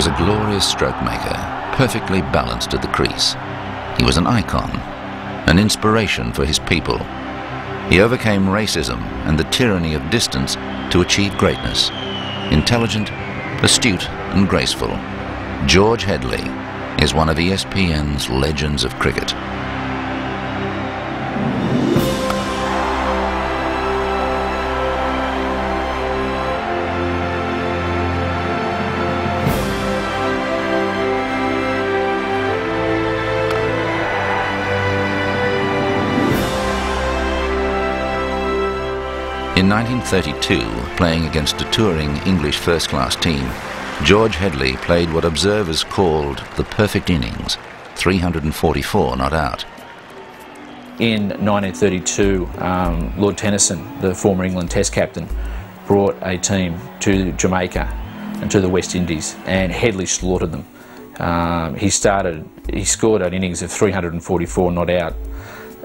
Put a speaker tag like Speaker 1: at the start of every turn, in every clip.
Speaker 1: was a glorious stroke maker, perfectly balanced at the crease. He was an icon, an inspiration for his people. He overcame racism and the tyranny of distance to achieve greatness. Intelligent, astute and graceful, George Headley is one of ESPN's legends of cricket. 1932, playing against a touring English first-class team, George Headley played what observers called the perfect innings, 344 not out.
Speaker 2: In 1932, um, Lord Tennyson, the former England Test captain, brought a team to Jamaica and to the West Indies, and Headley slaughtered them. Um, he started, he scored an innings of 344 not out,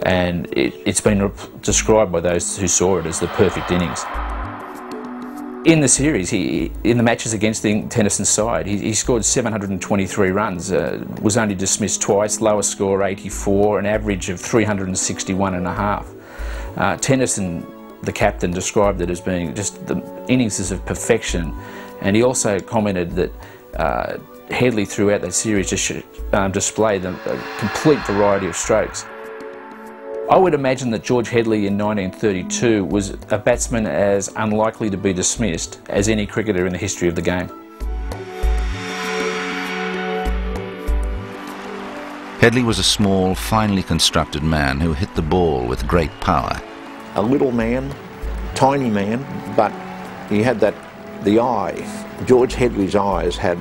Speaker 2: and it, has been described by those who saw it as the perfect innings. In the series, he, in the matches against the Tennyson's side, he, he scored 723 runs, uh, was only dismissed twice, lowest score 84, an average of 361 and a half. Uh, Tennyson, the captain, described it as being just the innings of perfection, and he also commented that uh, Headley throughout that series just um, displayed a complete variety of strokes. I would imagine that George Headley in 1932 was a batsman as unlikely to be dismissed as any cricketer in the history of the game.
Speaker 1: Headley was a small, finely constructed man who hit the ball with great power.
Speaker 3: A little man, tiny man, but he had that, the eye. George Headley's eyes had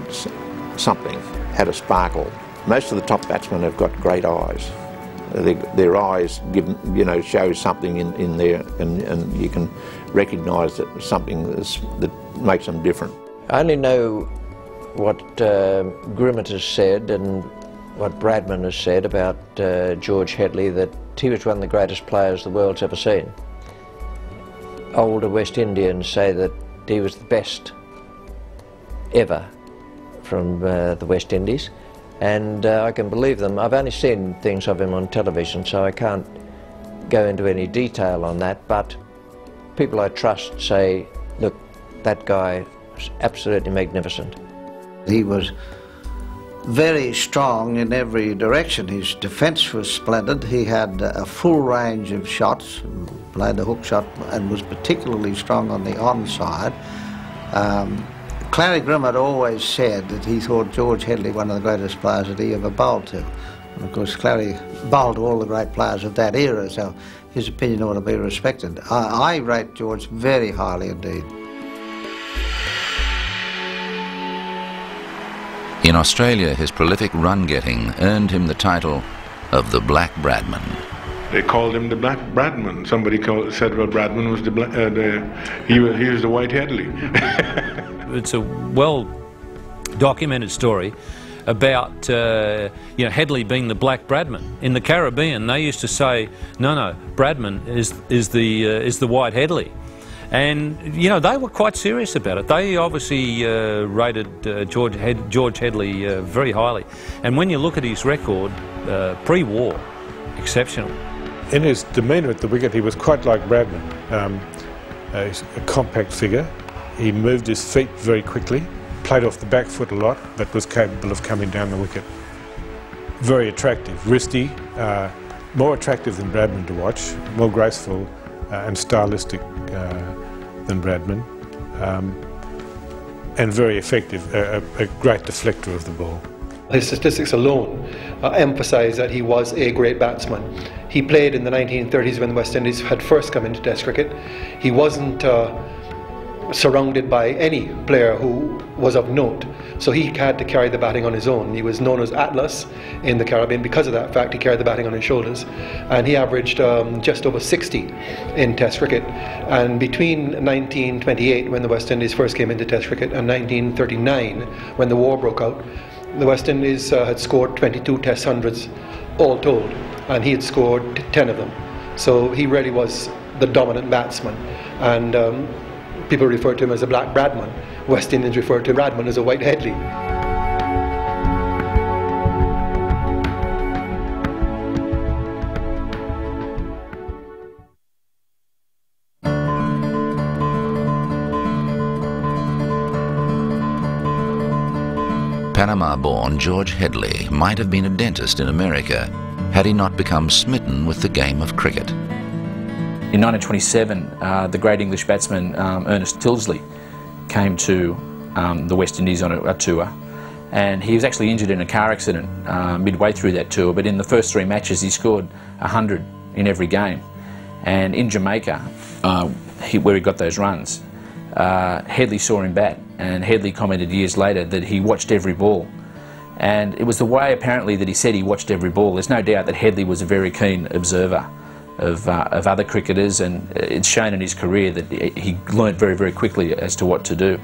Speaker 3: something, had a sparkle. Most of the top batsmen have got great eyes their, their eyes give, you know, show something in, in there and, and you can recognise that something that makes them different.
Speaker 4: I only know what uh, Grimmett has said and what Bradman has said about uh, George Headley, that he was one of the greatest players the world's ever seen. Older West Indians say that he was the best ever from uh, the West Indies and uh, I can believe them. I've only seen things of him on television, so I can't go into any detail on that, but people I trust say, look, that guy is absolutely magnificent.
Speaker 5: He was very strong in every direction. His defence was splendid. He had a full range of shots, played the hook shot, and was particularly strong on the onside. Um, Clarrie had always said that he thought George Headley one of the greatest players that he ever bowled to. And of course, Clarrie bowled to all the great players of that era, so his opinion ought to be respected. I, I rate George very highly indeed.
Speaker 1: In Australia, his prolific run-getting earned him the title of the Black Bradman.
Speaker 6: They called him the Black Bradman. Somebody called, said, well, Bradman was the, uh, the he, was, he was the White Headley.
Speaker 7: it's a well documented story about uh, you know Headley being the black Bradman in the Caribbean. They used to say, "No, no, Bradman is is the uh, is the white Headley," and you know they were quite serious about it. They obviously uh, rated uh, George Head George Headley uh, very highly, and when you look at his record uh, pre-war, exceptional.
Speaker 6: In his demeanour at the wicket, he was quite like Bradman. Um, a compact figure, he moved his feet very quickly, played off the back foot a lot, but was capable of coming down the wicket. Very attractive, wristy, uh, more attractive than Bradman to watch, more graceful uh, and stylistic uh, than Bradman, um, and very effective, a, a, great deflector of the ball.
Speaker 8: His statistics alone uh, emphasise that he was a great batsman. He played in the 1930s when the West Indies had first come into Test cricket. He wasn't uh, surrounded by any player who was of note. So he had to carry the batting on his own. He was known as Atlas in the Caribbean because of that fact. He carried the batting on his shoulders, and he averaged um, just over 60 in Test cricket. And between 1928, when the West Indies first came into Test cricket, and 1939, when the war broke out, the West Indies uh, had scored 22 Test hundreds, all told, and he had scored 10 of them. So he really was the dominant batsman. And um, people refer to him as a black Bradman. West Indians refer to Bradman as a white Headley. Panama born.
Speaker 1: Panama-born George Headley might have been a dentist in America had he not become smitten with the game of cricket.
Speaker 2: In 1927, uh, the great English batsman um, Ernest Tyldesley came to um, the West Indies on a, a, tour. And he was actually injured in a car accident uh, midway through that tour. But in the first three matches he scored 100 in every game. And in Jamaica uh, he, where he got those runs uh, Headley saw him bat. And Headley commented years later that he watched every ball and it was the way apparently that he said he watched every ball. There's no doubt that Headley was a very keen observer of, uh, of other cricketers and it's shown in his career that he learned very, very quickly as to what to do.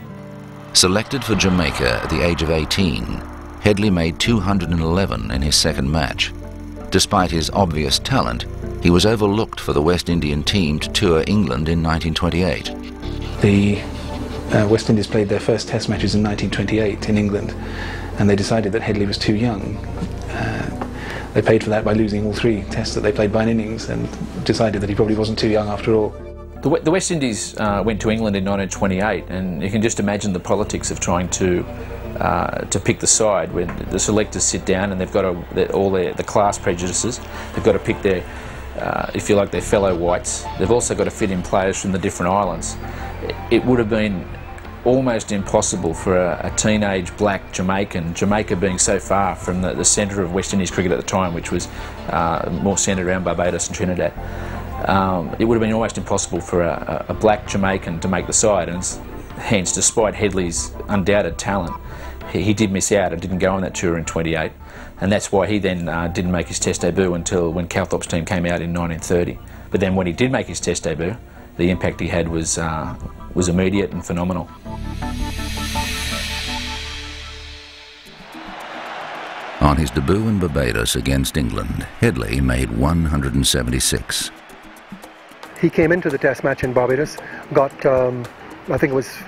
Speaker 1: Selected for Jamaica at the age of 18, Headley made 211 in his second match. Despite his obvious talent, he was overlooked for the West Indian team to tour England in 1928.
Speaker 9: The uh, West Indies played their first test matches in 1928 in England and they decided that Headley was too young. Uh, they paid for that by losing all three tests that they played by an innings and decided that he probably wasn't too young after all.
Speaker 2: The, West Indies uh, went to England in 1928 and you can just imagine the politics of trying to uh, to pick the side when the selectors sit down and they've got a, all their the class prejudices. They've got to pick their, uh, if you like, their fellow whites. They've also got to fit in players from the different islands. It would have been almost impossible for a, a, teenage black Jamaican, Jamaica being so far from the, the centre of West Indies cricket at the time, which was uh, more centred around Barbados and Trinidad. Um, it would have been almost impossible for a, a, black Jamaican to make the side, and hence, despite Headley's undoubted talent, he, he, did miss out and didn't go on that tour in 28, and that's why he then uh, didn't make his Test debut until when Calthorpe's team came out in 1930. But then when he did make his Test debut, the impact he had was uh, was immediate and phenomenal.
Speaker 1: On his debut in Barbados against England, Headley made 176.
Speaker 8: He came into the test match in Barbados, got, um, I think it was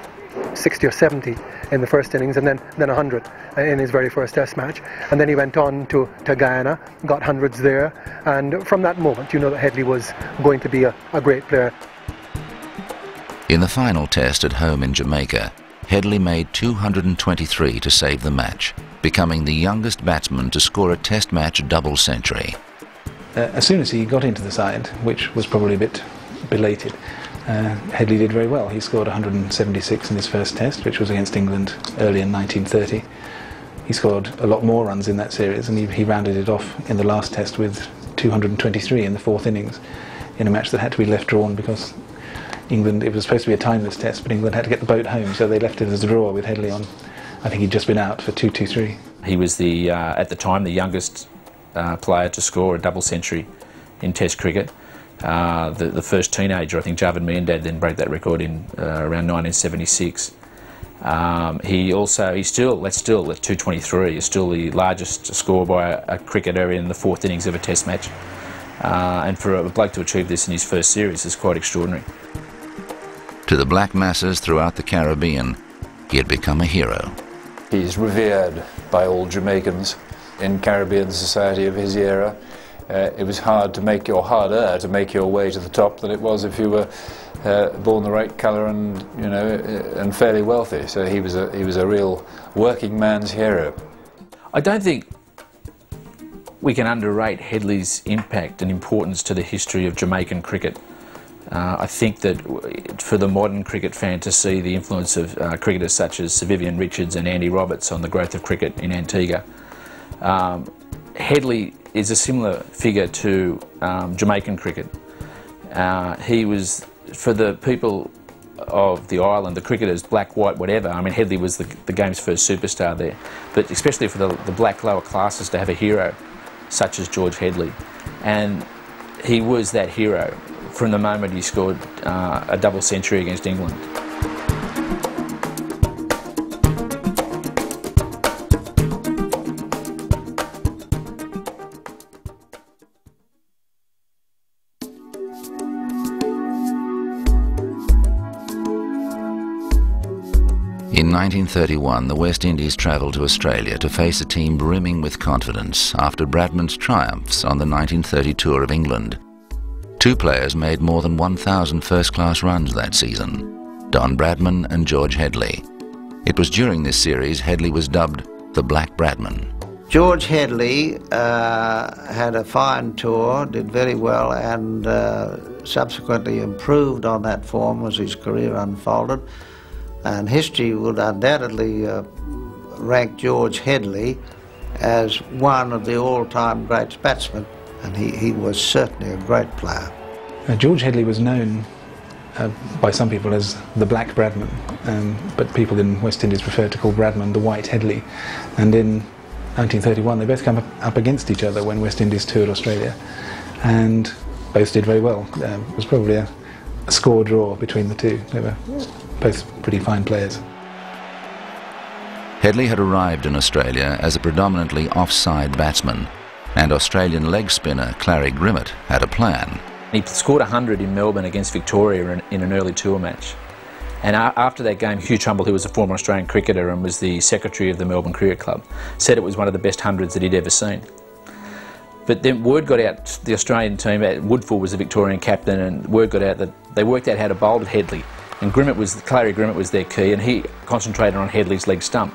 Speaker 8: 60 or 70 in the first innings, and then, then 100 in his very first test match. And then he went on to, to Guyana, got hundreds there, and from that moment, you know that Headley was going to be a, a great player.
Speaker 1: In the final test at home in Jamaica, Headley made 223 to save the match, becoming the youngest batsman to score a test match double century.
Speaker 9: Uh, as soon as he got into the side, which was probably a bit belated, uh, Headley did very well. He scored 176 in his first test, which was against England early in 1930. He scored a lot more runs in that series, and he, he rounded it off in the last test with 223 in the fourth innings, in a match that had to be left drawn because England, it was supposed to be a timeless test, but England had to get the boat home, so they left it as a draw with Headley on. I think he'd just been out for 2-2-3.
Speaker 2: He was the, uh, at the time, the youngest uh, player to score a double century in Test cricket. Uh, the, the, first teenager, I think Javed Miandad then broke that record in uh, around 1976. Um, he also, he's still, that's still at 223, is still the largest score by a, a cricketer in the fourth innings of a Test match. Uh, and for a bloke to achieve this in his first series is quite extraordinary.
Speaker 1: To the black masses throughout the Caribbean, he had become a hero.
Speaker 10: He's revered by all Jamaicans in Caribbean society of his era. Uh, it was hard to make your harder to make your way to the top than it was if you were uh, born the right colour and you know uh, and fairly wealthy. So he was a he was a real working man's hero.
Speaker 2: I don't think we can underrate Headley's impact and importance to the history of Jamaican cricket. Uh, I think that for the modern cricket fan to see the influence of uh, cricketers such as Sir Vivian Richards and Andy Roberts on the growth of cricket in Antigua, um, Headley is a similar figure to um, Jamaican cricket. Uh, he was, for the people of the island, the cricketers, black, white, whatever, I mean, Headley was the, the game's first superstar there, but especially for the, the black lower classes to have a hero such as George Headley. And he was that hero from the moment he scored uh, a double century against England.
Speaker 1: In 1931, the West Indies travelled to Australia to face a team brimming with confidence after Bradman's triumphs on the 1930 tour of England. Two players made more than 1,000 first-class runs that season, Don Bradman and George Headley. It was during this series Headley was dubbed the Black Bradman.
Speaker 5: George Headley uh, had a fine tour, did very well, and uh, subsequently improved on that form as his career unfolded. And history would undoubtedly uh, rank George Headley as one of the all-time great batsmen, and he, he was certainly a great player.
Speaker 9: Uh, George Headley was known uh, by some people as the Black Bradman, um, but people in West Indies preferred to call Bradman the White Headley. And in 1931, they both came up, up against each other when West Indies toured Australia, and both did very well. Um, it was probably a, a score draw between the two. They were both pretty fine players.
Speaker 1: Headley had arrived in Australia as a predominantly offside batsman, and Australian leg spinner Clarrie Grimmett had a plan.
Speaker 2: He scored 100 in Melbourne against Victoria in, in an early tour match. And after that game, Hugh Trumble, who was a former Australian cricketer and was the secretary of the Melbourne Cricket Club, said it was one of the best hundreds that he'd ever seen. But then word got out, the Australian team, Woodfull was the Victorian captain, and word got out that they worked out how to bowl at Headley. And Grimmett was, Clarrie Grimmett was their key, and he concentrated on Headley's leg stump.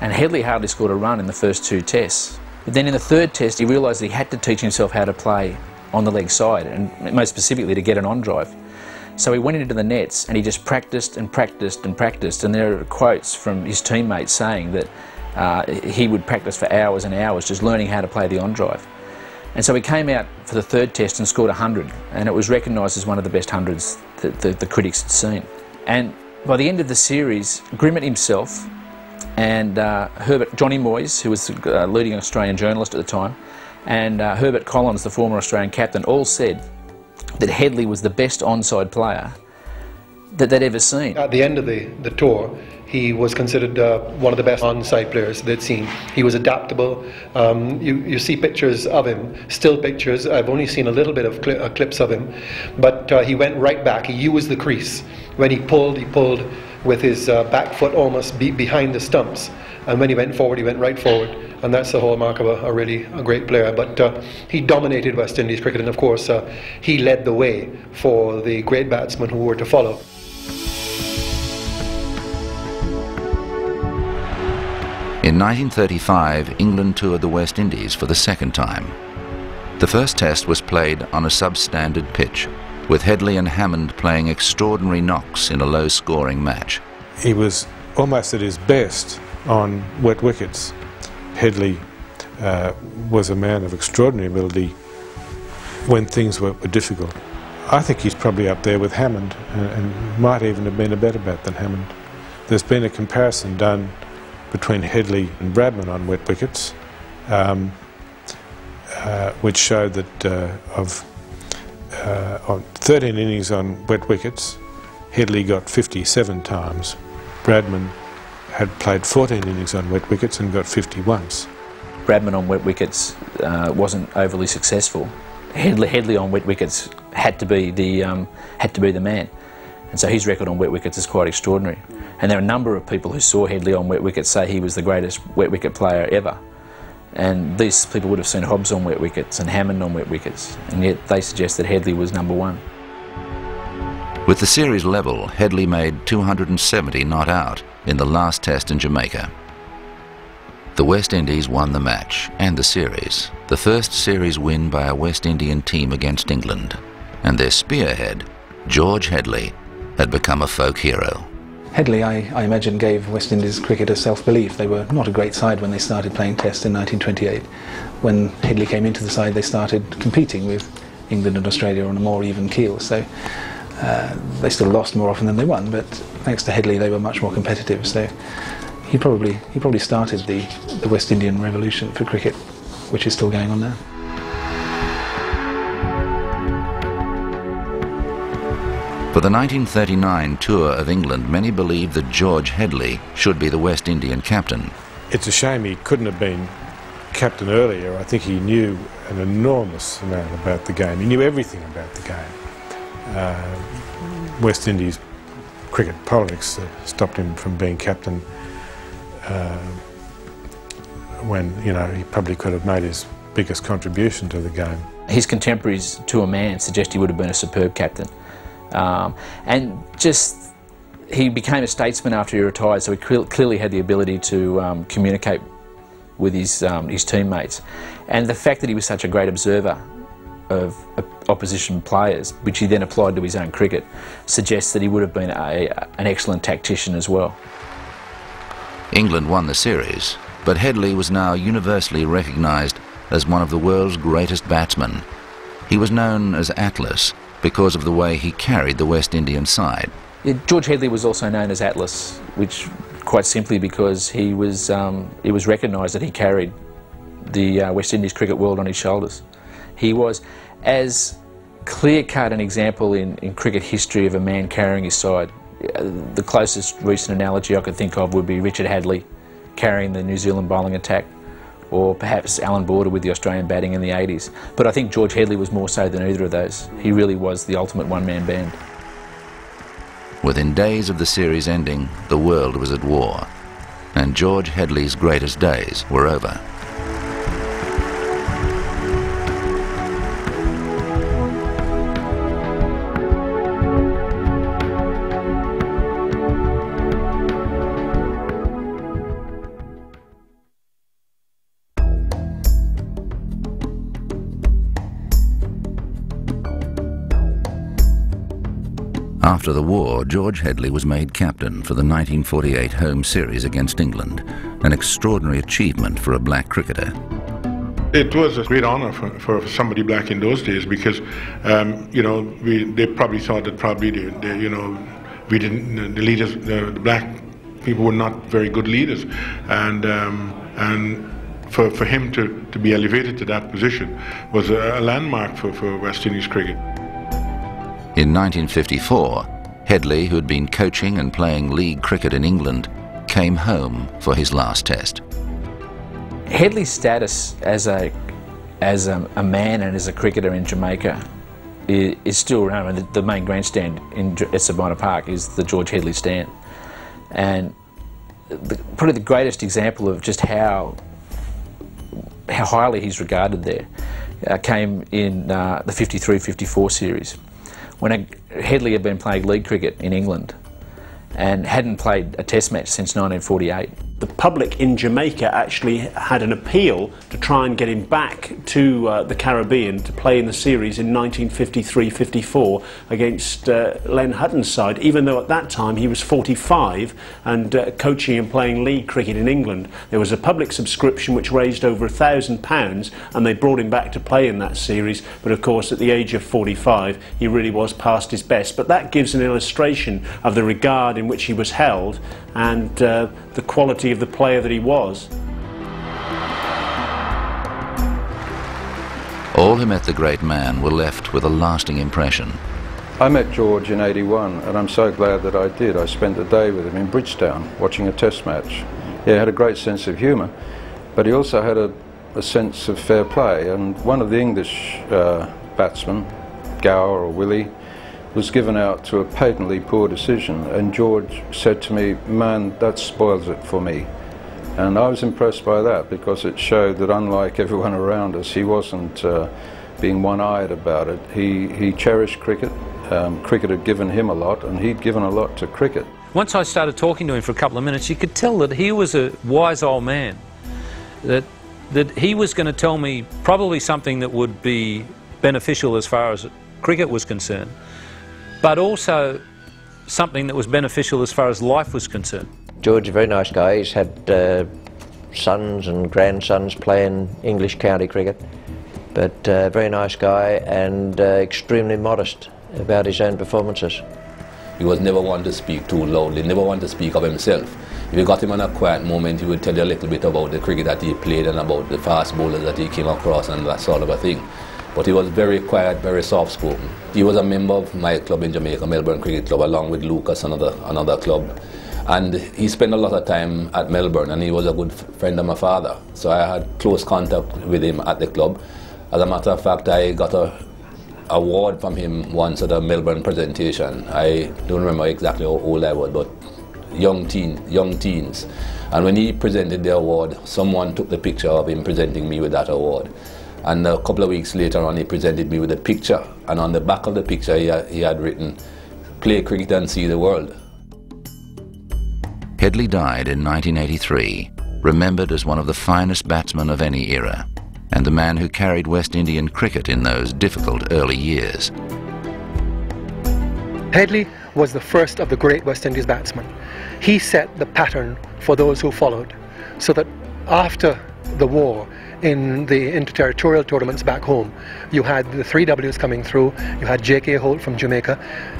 Speaker 2: And Headley hardly scored a run in the first two tests. But then in the third test, he realised that he had to teach himself how to play on the leg side, and most specifically to get an on drive. So he went into the nets and he just practiced and practiced and practiced. And there are quotes from his teammates saying that uh, he would practice for hours and hours just learning how to play the on drive. And so he came out for the third test and scored 100, and it was recognised as one of the best hundreds that the, the critics had seen. And by the end of the series, Grimmett himself and uh, Herbert Johnny Moyes, who was the uh, leading Australian journalist at the time, and uh, Herbert Collins, the former Australian captain, all said that Headley was the best onside player that they'd ever seen.
Speaker 8: At the end of the, the tour, he was considered uh, one of the best onside players they'd seen. He was adaptable. Um, you, you see pictures of him, still pictures. I've only seen a little bit of cli uh, clips of him, but uh, he went right back. He used the crease. When he pulled, he pulled with his uh, back foot almost be behind the stumps. And when he went forward, he went right forward and that's the hallmark of a, a really a great player. But uh, he dominated West Indies cricket, and of course, uh, he led the way for the great batsmen who were to follow.
Speaker 1: In 1935, England toured the West Indies for the second time. The first test was played on a substandard pitch, with Headley and Hammond playing extraordinary knocks in a low-scoring match.
Speaker 6: He was almost at his best on wet wickets Headley uh, was a man of extraordinary ability when things were, were, difficult. I think he's probably up there with Hammond and, and, might even have been a better bat than Hammond. There's been a comparison done between Headley and Bradman on wet wickets, um, uh, which showed that uh, of uh, on 13 innings on wet wickets, Headley got 57 times. Bradman had played 14 innings on wet wickets and got 50 once.
Speaker 2: Bradman on wet wickets uh, wasn't overly successful. Headley, Headley, on wet wickets had to be the um, had to be the man, and so his record on wet wickets is quite extraordinary. And there are a number of people who saw Headley on wet wickets say he was the greatest wet wicket player ever. And these people would have seen Hobbs on wet wickets and Hammond on wet wickets, and yet they suggest that Headley was number one.
Speaker 1: With the series level, Headley made 270 not out in the last test in Jamaica. The West Indies won the match and the series, the first series win by a West Indian team against England, and their spearhead, George Headley, had become a folk hero.
Speaker 9: Headley, I, I imagine, gave West Indies cricket a self-belief. They were not a great side when they started playing Tests in 1928. When Headley came into the side, they started competing with England and Australia on a more even keel. So uh, they still lost more often than they won, but thanks to Headley, they were much more competitive. So he probably he probably started the, the West Indian revolution for cricket, which is still going on now.
Speaker 1: For the 1939 tour of England, many believed that George Headley should be the West Indian captain.
Speaker 6: It's a shame he couldn't have been captain earlier. I think he knew an enormous amount about the game. He knew everything about the game uh, West Indies cricket politics that stopped him from being captain uh, when, you know, he probably could have made his biggest contribution to the game.
Speaker 2: His contemporaries, to a man, suggest he would have been a superb captain. Um, and just he became a statesman after he retired, so he clearly had the ability to um, communicate with his, um, his teammates. And the fact that he was such a great observer of opposition players, which he then applied to his own cricket, suggests that he would have been a, an excellent tactician as well.
Speaker 1: England won the series, but Headley was now universally recognised as one of the world's greatest batsmen. He was known as Atlas because of the way he carried the West Indian side.
Speaker 2: George Headley was also known as Atlas, which quite simply because he was, um, it was recognised that he carried the uh, West Indies cricket world on his shoulders. He was as clear-cut an example in, in cricket history of a man carrying his side. Uh, the closest recent analogy I could think of would be Richard Hadlee carrying the New Zealand bowling attack or perhaps Allan Border with the Australian batting in the 80s. But I think George Headley was more so than either of those. He really was the ultimate one-man band.
Speaker 1: Within days of the series ending, the world was at war, and George Headley's greatest days were over. After the war, George Headley was made captain for the 1948 home series against England, an extraordinary achievement for a black cricketer.
Speaker 11: It was a great honour for, for somebody black in those days because, um, you know, we, they probably thought that probably, they, they, you know, we didn't, the leaders, the, the, black people were not very good leaders. And, um, and for, for him to, to be elevated to that position was a, a landmark for, for West Indies cricket.
Speaker 1: In 1954, Headley, who had been coaching and playing league cricket in England, came home for his last test.
Speaker 2: Headley's status as a as a, a man and as a cricketer in Jamaica is, is still around. The, the, main grandstand in at Sabina Park is the George Headley stand, and the, probably the greatest example of just how how highly he's regarded there uh, came in uh, the 53-54 series when Headley had been playing league cricket in England and hadn't played a test match since 1948
Speaker 12: the public in Jamaica actually had an appeal to try and get him back to uh, the Caribbean to play in the series in 1953-54 against uh, Len Hutton's side, even though at that time he was 45 and uh, coaching and playing league cricket in England. There was a public subscription which raised over a thousand pounds and they brought him back to play in that series, but of course at the age of 45 he really was past his best. But that gives an illustration of the regard in which he was held and uh, the quality of the player that he was.
Speaker 1: All who met the great man were left with a lasting impression.
Speaker 13: I met George in 81 and I'm so glad that I did. I spent the day with him in Bridgetown watching a test match. He had a great sense of humour but he also had a, a sense of fair play and one of the English uh, batsmen, Gower or Willey, was given out to a patently poor decision and George said to me, man, that spoils it for me. And I was impressed by that because it showed that unlike everyone around us, he wasn't uh, being one-eyed about it. He, he cherished cricket. Um, cricket had given him a lot and he'd given a lot to cricket.
Speaker 7: Once I started talking to him for a couple of minutes, you could tell that he was a wise old man. That, that he was going to tell me probably something that would be beneficial as far as cricket was concerned but also something that was beneficial as far as life was concerned.
Speaker 4: George, a very nice guy. He's had uh, sons and grandsons playing English county cricket, but a uh, very nice guy and uh, extremely modest about his own performances.
Speaker 14: He was never one to speak too loudly, never one to speak of himself. If you got him in a quiet moment, he would tell you a little bit about the cricket that he played and about the fast bowlers that he came across and that sort of a thing but he was very quiet, very soft-spoken. He was a member of my club in Jamaica, Melbourne Cricket Club, along with Lucas, another, another club. And he spent a lot of time at Melbourne, and he was a good friend of my father. So I had close contact with him at the club. As a matter of fact, I got a award from him once at a Melbourne presentation. I don't remember exactly how old I was, but young teen, young teens. And when he presented the award, someone took the picture of him presenting me with that award. And a couple of weeks later on, he presented me with a picture. And on the back of the picture, he had, he had written, play cricket and see the world.
Speaker 1: Headley died in 1983, remembered as one of the finest batsmen of any era, and the man who carried West Indian cricket in those difficult early years.
Speaker 15: Headley was the first of the great West Indies batsmen. He set the pattern for those who followed, so that after the war, in the interterritorial tournaments back home. You had the three Ws coming through, you had J.K. Holt from Jamaica.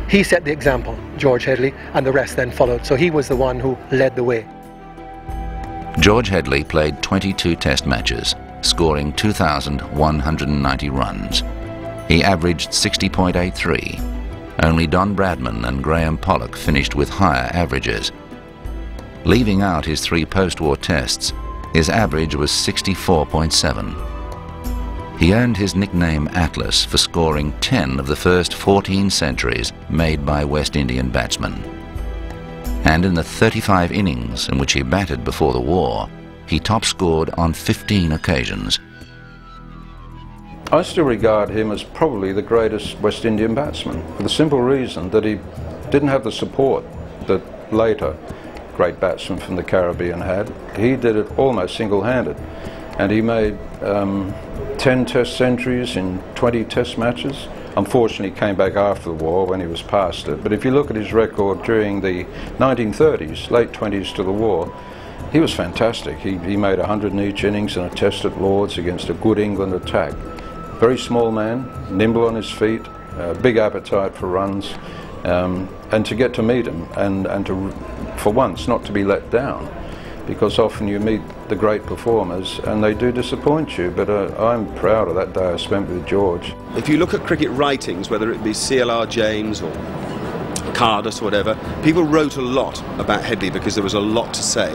Speaker 15: He set the example, George Headley, and the rest then followed. So he was the one who led the way.
Speaker 1: George Headley played 22 test matches, scoring 2,190 runs. He averaged 60.83. Only Don Bradman and Graeme Pollock finished with higher averages. Leaving out his three post-war tests, his average was 64.7. He earned his nickname Atlas for scoring 10 of the first 14 centuries made by West Indian batsmen. And in the 35 innings in which he batted before the war, he top scored on 15 occasions.
Speaker 13: I still regard him as probably the greatest West Indian batsman for the simple reason that he didn't have the support that later great batsman from the Caribbean had. He did it almost single-handed, and he made um, 10 test centuries in 20 test matches. Unfortunately, came back after the war when he was past it. But if you look at his record during the 1930s, late 20s to the war, he was fantastic. He, he made 100 in each innings in a test at Lords against a good England attack. Very small man, nimble on his feet, uh, big appetite for runs, um, and to get to meet him and, and to for once not to be let down because often you meet the great performers and they do disappoint you but uh, I'm proud of that day I spent with George.
Speaker 16: If you look at cricket writings whether it be CLR James or Cardus or whatever people wrote a lot about Headley because there was a lot to say.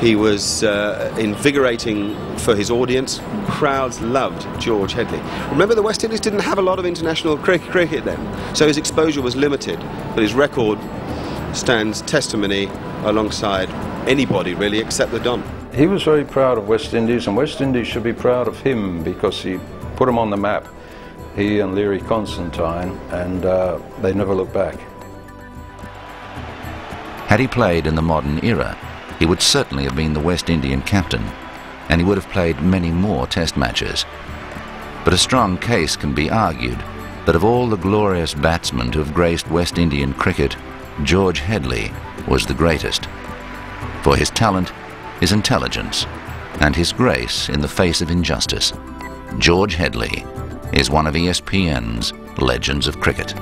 Speaker 16: He was uh, invigorating for his audience. Crowds loved George Headley. Remember, the West Indies didn't have a lot of international cricket then, so his exposure was limited, but his record stands testimony alongside anybody really except the Don.
Speaker 13: He was very proud of West Indies and West Indies should be proud of him because he put them on the map, he and Learie Constantine, and uh, they never looked back.
Speaker 1: Had he played in the modern era, he would certainly have been the West Indian captain, and he would have played many more test matches. But a strong case can be argued that of all the glorious batsmen to have graced West Indian cricket, George Headley was the greatest. For his talent, his intelligence, and his grace in the face of injustice, George Headley is one of ESPN's legends of cricket.